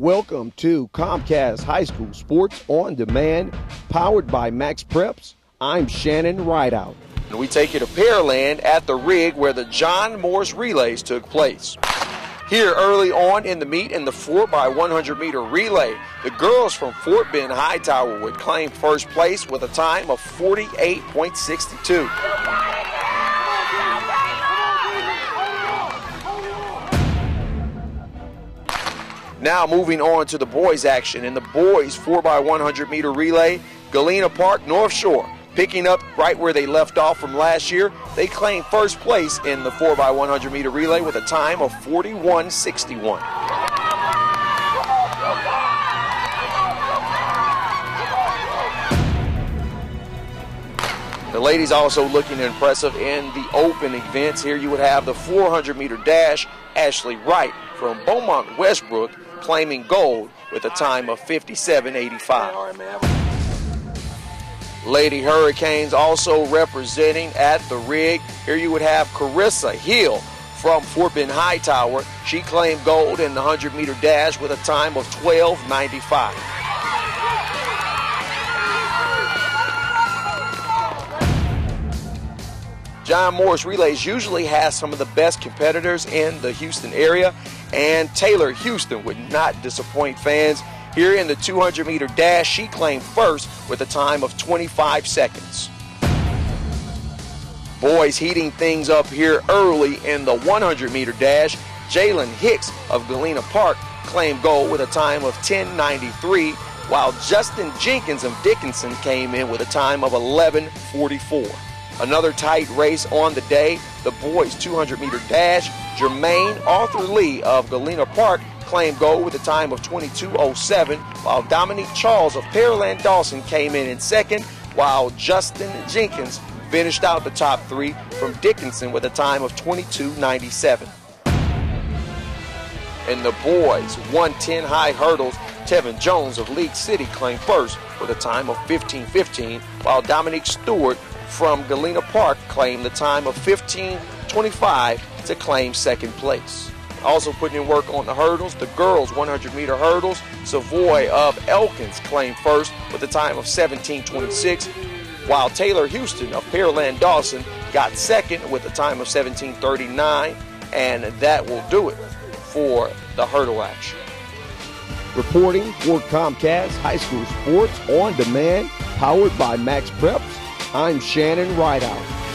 Welcome to Comcast High School Sports on Demand, powered by MaxPreps. I'm Shannon Rideout. And we take you to Pearland at the rig where the John Morris relays took place. Here early on in the meet in the 4x100 meter relay, the girls from Fort Bend Hightower would claim first place with a time of 48.62. Now moving on to the boys action. In the boys 4x100 meter relay, Galena Park North Shore picking up right where they left off from last year. They claim first place in the 4x100 meter relay with a time of 41.61. The ladies also looking impressive in the open events. Here you would have the 400 meter dash. Ashley Wright from Beaumont Westbrook claiming gold with a time of 57.85. Lady Hurricanes also representing at the rig. Here you would have Carissa Hill from Fort Bend Hightower. She claimed gold in the 100 meter dash with a time of 12.95. John Morris Relays usually has some of the best competitors in the Houston area, and Taylor Houston would not disappoint fans. Here in the 200 meter dash, she claimed first with a time of 25 seconds. Boys heating things up here early in the 100 meter dash. Jalen Hicks of Galena Park claimed gold with a time of 10.93, while Justin Jenkins of Dickinson came in with a time of 11.44. Another tight race on the day, the boys 200 meter dash. Jermaine Arthur Lee of Galena Park claimed gold with a time of 22.07, while Dominique Charles of Pearland Dawson came in in second, while Justin Jenkins finished out the top three from Dickinson with a time of 22.97. In the boys 110 high hurdles, Tevin Jones of League City claimed first with a time of 15.15, while Dominique Stewart from Galena Park claimed the time of 15.25 to claim second place. Also putting in work on the hurdles, the girls 100 meter hurdles, Savoy of Elkins claimed first with a time of 17.26, while Taylor Houston of Pearland Dawson got second with a time of 17.39, and that will do it for the hurdle action. Reporting for Comcast High School Sports on Demand, powered by MaxPreps. I'm Shannon Rideout.